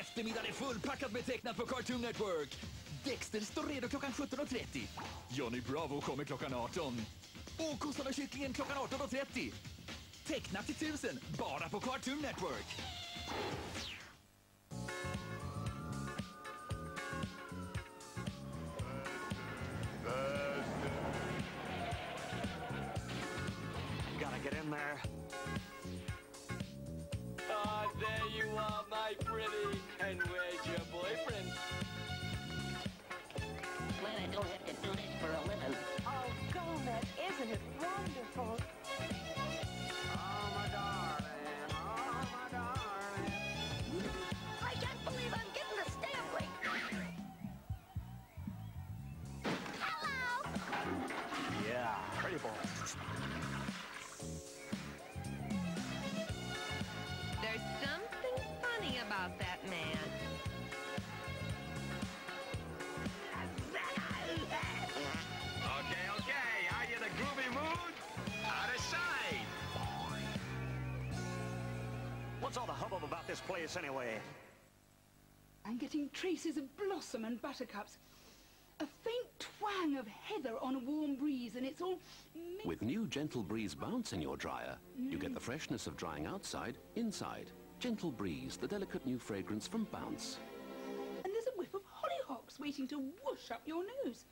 Eftermiddagen är fullpackad med tecknat på Cartoon Network. Dexter står redo klockan 17.30. Johnny Bravo kommer klockan 18. Och kossan och kycklingen klockan 18.30. Tecknat till tusen, bara på Cartoon Network. Gotta get in there. A. Oh, Gomez, isn't it wonderful? Oh, my darling. Oh, my darling. I can't believe I'm getting rate. Hello! Yeah, pretty boy. There's something funny about that What's all the hubbub about this place anyway? I'm getting traces of blossom and buttercups. A faint twang of heather on a warm breeze, and it's all... With new Gentle Breeze Bounce in your dryer, you get the mm. freshness of drying outside, inside. Gentle Breeze, the delicate new fragrance from Bounce. And there's a whiff of hollyhocks waiting to whoosh up your nose.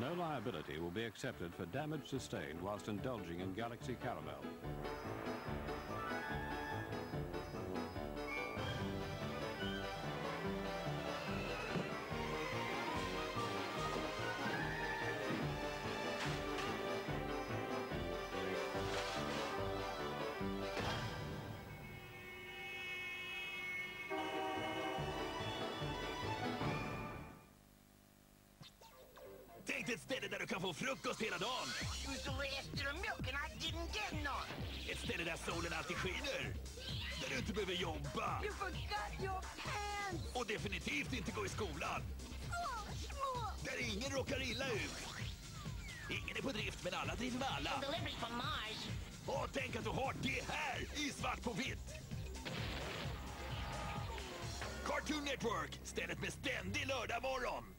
No liability will be accepted for damage sustained whilst indulging in Galaxy Caramel. Tänk dig ett ställe där du kan få frukost hela dagen. Usually after the milk and I didn't get none. Ett ställe där solen alltid skiner. Där du inte behöver jobba. You forgot your pants! Och definitivt inte gå i skolan. Oh. Där ingen råkar illa ut. Ingen är på drift, men alla driver med alla. Delivery from Mars. Och tänk att du har det här i svart på vitt. Cartoon Network, stället med ständig lördagmorgon.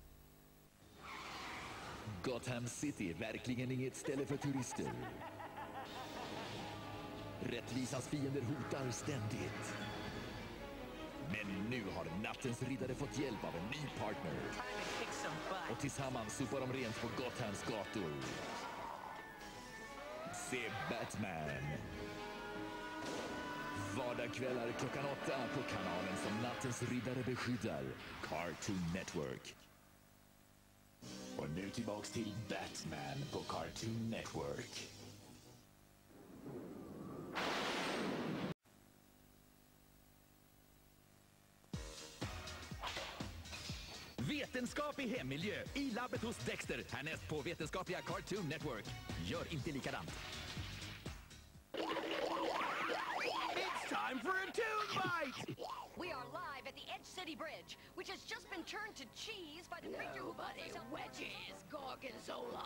Gotham City, verkligen inget ställe för turister. Rättvisans fiender hotar ständigt. Men nu har nattens riddare fått hjälp av en ny partner. Och tillsammans sopar de rent på Gothams gator. Se Batman. Vardagskvällar klockan åtta på kanalen som nattens riddare beskyddar. Cartoon Network. Och nu tillbaks till Batman på Cartoon Network. Vetenskap i hemmiljö i labbet hos Dexter. Härnäst på vetenskapliga Cartoon Network. Gör inte likadant. It's time for a tune bite! We are live City Bridge, which has just been turned to cheese by the creature who calls Nobody himself wedges Gorgonzola.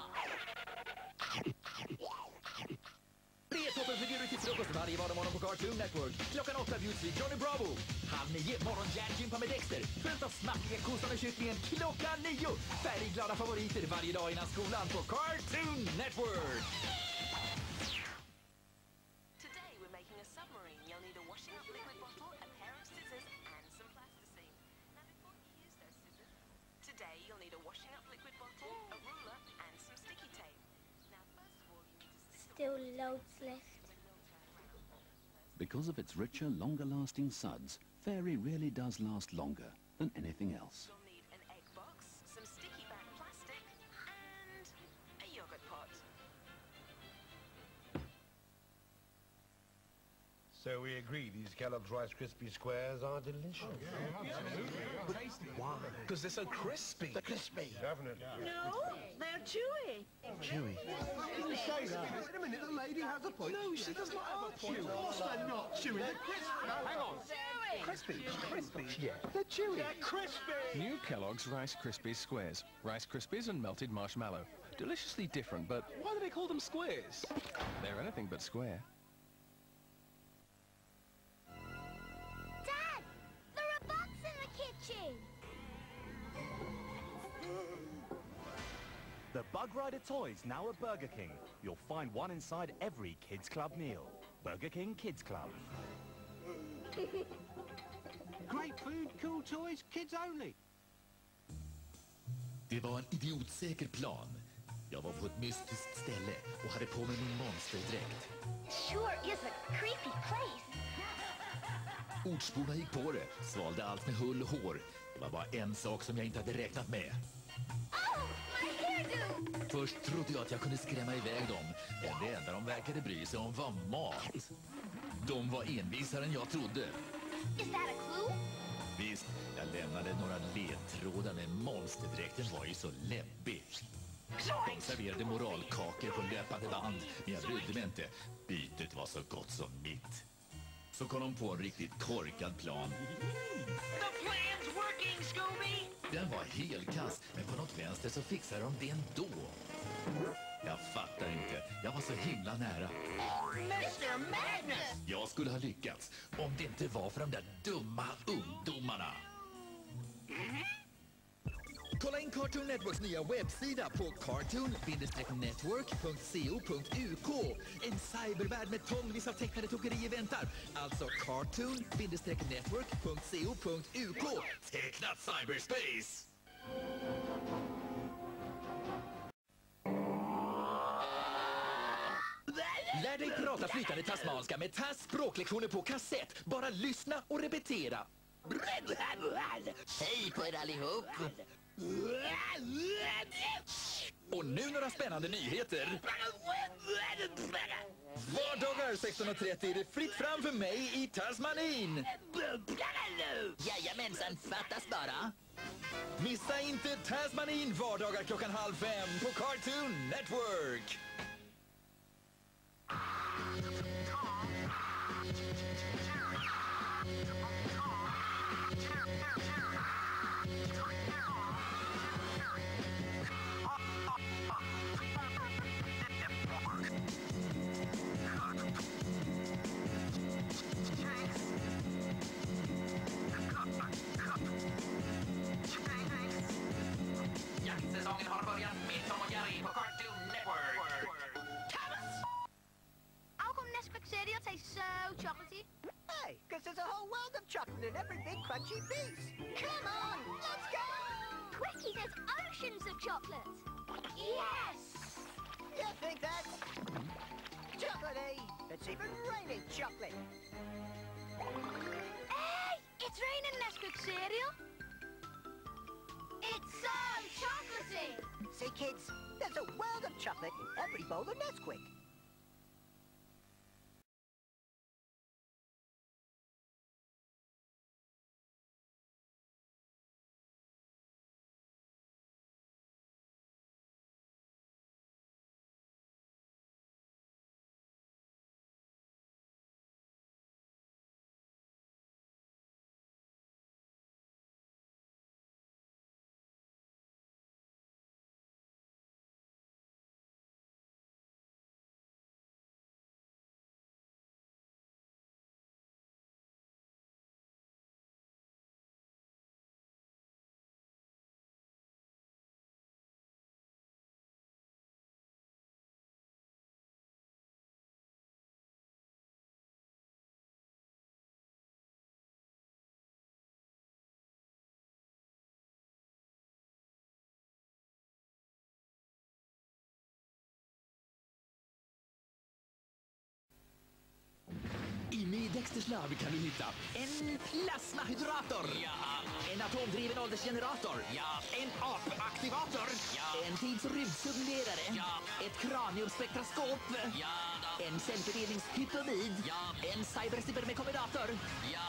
Det är toppenfigurer till frukost varje vardagsmorgon på Cartoon Network. Klockan åtta bjuds vi Johnny Bravo. Halv nio morgonjärngympa med Dexter. Följt av smackiga kossan och kycklingen klockan nio. Färgglada favoriter varje dag innan skolan på Cartoon Network. Still loads left. Because of its richer, longer-lasting suds, Fairy really does last longer than anything else. You'll need an egg box, some sticky back plastic, and a yogurt pot. So we agree these Kellogg's Rice Krispie Squares are delicious. Oh, Why? Because they're so crispy. They're crispy. Definitely. No, they're chewy. Chewy. didn't say that. Wait a minute, the lady has a point. No, she does not have a point. Of course they're not chewy. They're crispy. hang on. Chewy. Crispy. Crispy. Yeah. They're chewy. They're crispy. New Kellogg's Rice Krispies Squares. Rice Krispies and melted marshmallow. Deliciously different, but why do they call them squares? They're They're anything but square. The Bug Rider toys now at Burger King. You'll find one inside every Kids Club meal. Burger King Kids Club. Great food, cool toys, kids only. Det var en idiotsäker plan. Jag var på ett mystiskt ställe och hade på mig min monsterdräkt. Sure is a creepy place. Ortsborna gick på det, svalde allt med hull och hår. Det var bara en sak som jag inte hade räknat med. Först trodde jag att jag kunde skrämma iväg dem, men det enda de verkade bry sig om var mat. De var envisare än jag trodde. Is that a clue? Visst, jag lämnade några ledtrådar men monsterdräkten var ju så läbbig. De serverade moralkakor på löpande band, men jag brydde mig inte. Bytet var så gott som mitt. Så kom de på en riktigt korkad plan. Den var helkass, men på något vänster så fixade de det ändå. Jag fattar inte. Jag var så himla nära. Mr. Magnus! Jag skulle ha lyckats om det inte var för de där dumma ungdomarna. Kolla in Cartoon Networks nya webbsida på cartoon-network.co.uk. En cybervärld med tonvis av tecknade tokerier väntar. Alltså cartoon-network.co.uk. Tecknat cyberspace! Lär dig prata flytande tasmanska med Tass språklektioner på kassett. Bara lyssna och repetera. Hej på er allihop! Och nu några spännande nyheter. Vardagar 16.30 är det fritt fram för mig i Tasmanin. Jajamensan, fattas bara. Missa inte Tasmanin vardagar klockan halv fem på Cartoon Network. World of chocolate in every big crunchy piece. Come on, let's go! Quickie, there's oceans of chocolate. Yes! You think that's chocolatey? It's even raining chocolate. Hey, it's raining Nesquik cereal. It's so chocolatey. See, kids, there's a world of chocolate in every bowl of Nesquik. Labb kan du hitta en plasmahydrator, ja. en atomdriven åldersgenerator, ja. en apaktivator, ja. en tids- och rymdsugglerare, ja. ett kraniumspektroskop, ja, en cellfördelningshypomid, ja. en cybercyber med kombinator. Ja.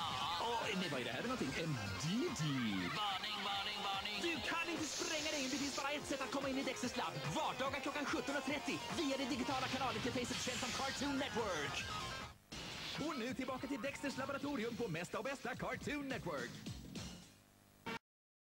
Och nej, vad är det här för någonting? En Didi. Varning, varning, varning. Du kan inte spränga dig in. Det finns bara ett sätt att komma in i Dexters labb. Vardagar klockan 17.30 via det digitala kanalinterfacet känt som Cartoon Network. Och nu tillbaka till Dexters laboratorium på mesta och bästa Cartoon Network.